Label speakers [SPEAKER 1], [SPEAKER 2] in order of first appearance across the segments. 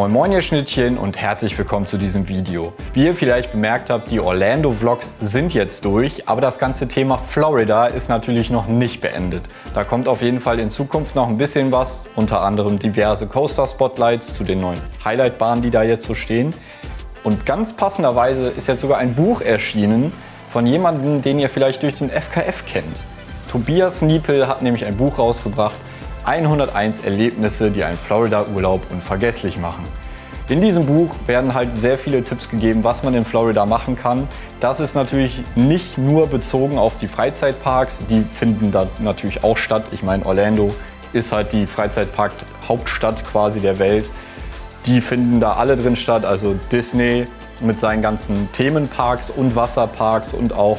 [SPEAKER 1] Moin Moin ihr Schnittchen und herzlich willkommen zu diesem Video. Wie ihr vielleicht bemerkt habt, die Orlando Vlogs sind jetzt durch, aber das ganze Thema Florida ist natürlich noch nicht beendet. Da kommt auf jeden Fall in Zukunft noch ein bisschen was, unter anderem diverse Coaster Spotlights zu den neuen Highlightbahnen, die da jetzt so stehen. Und ganz passenderweise ist jetzt sogar ein Buch erschienen von jemandem, den ihr vielleicht durch den FKF kennt. Tobias Niepel hat nämlich ein Buch rausgebracht, 101 Erlebnisse, die einen Florida-Urlaub unvergesslich machen. In diesem Buch werden halt sehr viele Tipps gegeben, was man in Florida machen kann. Das ist natürlich nicht nur bezogen auf die Freizeitparks, die finden da natürlich auch statt. Ich meine, Orlando ist halt die Freizeitpark-Hauptstadt quasi der Welt. Die finden da alle drin statt, also Disney mit seinen ganzen Themenparks und Wasserparks und auch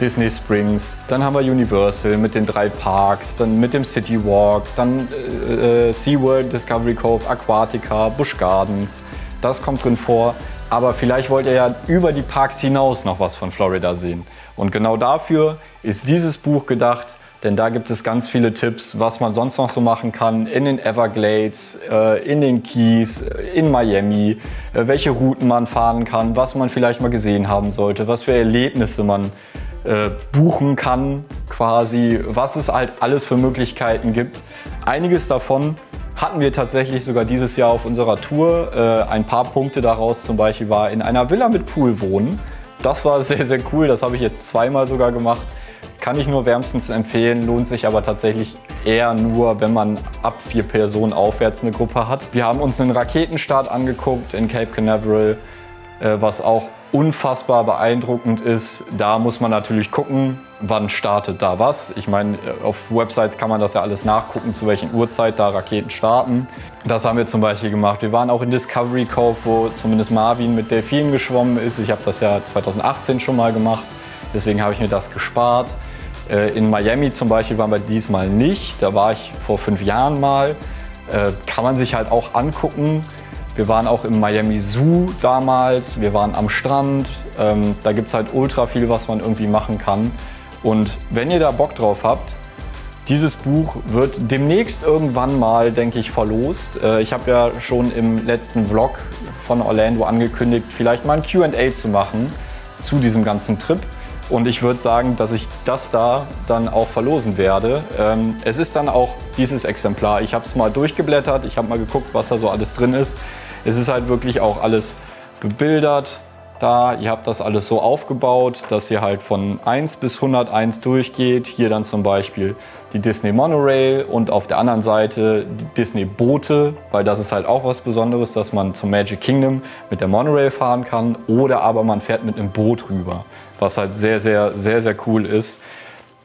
[SPEAKER 1] Disney Springs, dann haben wir Universal mit den drei Parks, dann mit dem City Walk, dann äh, äh, SeaWorld, Discovery Cove, Aquatica, Busch Gardens. Das kommt drin vor. Aber vielleicht wollt ihr ja über die Parks hinaus noch was von Florida sehen. Und genau dafür ist dieses Buch gedacht, denn da gibt es ganz viele Tipps, was man sonst noch so machen kann in den Everglades, äh, in den Keys, äh, in Miami, welche Routen man fahren kann, was man vielleicht mal gesehen haben sollte, was für Erlebnisse man äh, buchen kann, quasi, was es halt alles für Möglichkeiten gibt. Einiges davon hatten wir tatsächlich sogar dieses Jahr auf unserer Tour. Äh, ein paar Punkte daraus zum Beispiel war in einer Villa mit Pool wohnen. Das war sehr, sehr cool. Das habe ich jetzt zweimal sogar gemacht. Kann ich nur wärmstens empfehlen, lohnt sich aber tatsächlich eher nur, wenn man ab vier Personen aufwärts eine Gruppe hat. Wir haben uns einen Raketenstart angeguckt in Cape Canaveral, äh, was auch unfassbar beeindruckend ist. Da muss man natürlich gucken, wann startet da was. Ich meine, auf Websites kann man das ja alles nachgucken, zu welchen Uhrzeit da Raketen starten. Das haben wir zum Beispiel gemacht. Wir waren auch in Discovery Cove, wo zumindest Marvin mit Delfinen geschwommen ist. Ich habe das ja 2018 schon mal gemacht, deswegen habe ich mir das gespart. Äh, in Miami zum Beispiel waren wir diesmal nicht. Da war ich vor fünf Jahren mal. Äh, kann man sich halt auch angucken. Wir waren auch im Miami Zoo damals, wir waren am Strand. Ähm, da gibt es halt ultra viel, was man irgendwie machen kann. Und wenn ihr da Bock drauf habt, dieses Buch wird demnächst irgendwann mal, denke ich, verlost. Äh, ich habe ja schon im letzten Vlog von Orlando angekündigt, vielleicht mal ein QA zu machen zu diesem ganzen Trip. Und ich würde sagen, dass ich das da dann auch verlosen werde. Ähm, es ist dann auch dieses Exemplar. Ich habe es mal durchgeblättert, ich habe mal geguckt, was da so alles drin ist. Es ist halt wirklich auch alles bebildert da. Ihr habt das alles so aufgebaut, dass ihr halt von 1 bis 101 durchgeht. Hier dann zum Beispiel die Disney Monorail und auf der anderen Seite die Disney Boote, weil das ist halt auch was Besonderes, dass man zum Magic Kingdom mit der Monorail fahren kann oder aber man fährt mit einem Boot rüber, was halt sehr, sehr, sehr, sehr cool ist.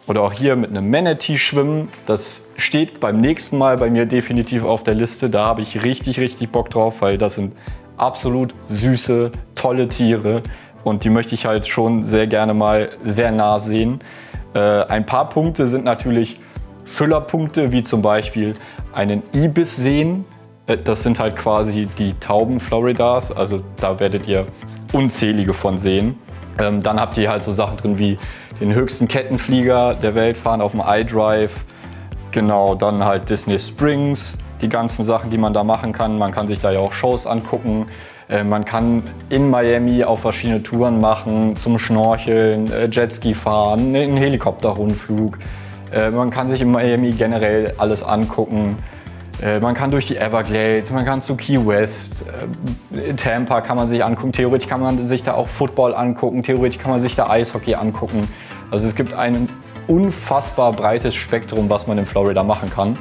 [SPEAKER 1] Oder auch hier mit einem Manatee schwimmen. Das steht beim nächsten Mal bei mir definitiv auf der Liste. Da habe ich richtig, richtig Bock drauf, weil das sind absolut süße, tolle Tiere. Und die möchte ich halt schon sehr gerne mal sehr nah sehen. Äh, ein paar Punkte sind natürlich Füllerpunkte, wie zum Beispiel einen Ibis sehen. Äh, das sind halt quasi die Tauben Floridas. Also da werdet ihr unzählige von sehen. Ähm, dann habt ihr halt so Sachen drin wie den höchsten Kettenflieger der Welt fahren auf dem iDrive. Genau, dann halt Disney Springs, die ganzen Sachen, die man da machen kann. Man kann sich da ja auch Shows angucken. Äh, man kann in Miami auch verschiedene Touren machen, zum Schnorcheln, äh, Jetski fahren, einen Helikopterrundflug. Äh, man kann sich in Miami generell alles angucken. Man kann durch die Everglades, man kann zu Key West, Tampa kann man sich angucken, theoretisch kann man sich da auch Football angucken, theoretisch kann man sich da Eishockey angucken. Also es gibt ein unfassbar breites Spektrum, was man in Florida machen kann.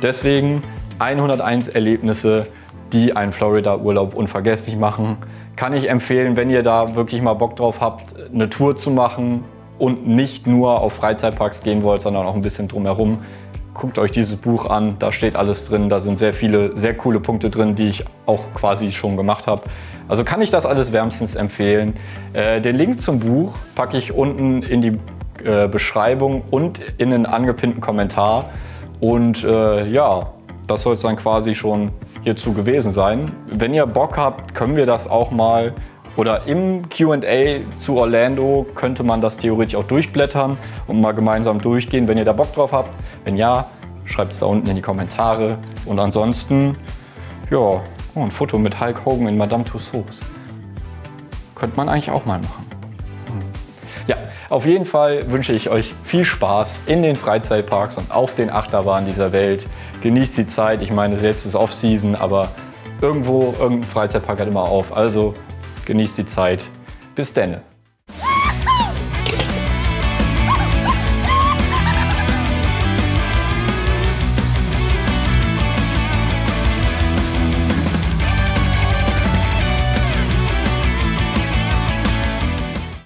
[SPEAKER 1] Deswegen 101 Erlebnisse, die einen Florida-Urlaub unvergesslich machen. Kann ich empfehlen, wenn ihr da wirklich mal Bock drauf habt, eine Tour zu machen und nicht nur auf Freizeitparks gehen wollt, sondern auch ein bisschen drumherum. Guckt euch dieses Buch an, da steht alles drin. Da sind sehr viele, sehr coole Punkte drin, die ich auch quasi schon gemacht habe. Also kann ich das alles wärmstens empfehlen. Äh, den Link zum Buch packe ich unten in die äh, Beschreibung und in einen angepinnten Kommentar. Und äh, ja, das soll es dann quasi schon hierzu gewesen sein. Wenn ihr Bock habt, können wir das auch mal oder im QA zu Orlando könnte man das theoretisch auch durchblättern und mal gemeinsam durchgehen, wenn ihr da Bock drauf habt. Wenn ja, schreibt es da unten in die Kommentare. Und ansonsten, ja, Oh, ein Foto mit Hulk Hogan in Madame Tussauds. Könnte man eigentlich auch mal machen. Hm. Ja, auf jeden Fall wünsche ich euch viel Spaß in den Freizeitparks und auf den Achterbahnen dieser Welt. Genießt die Zeit. Ich meine, jetzt ist Off-Season, aber irgendwo, irgendein Freizeitpark hat immer auf. Also genießt die Zeit. Bis denne.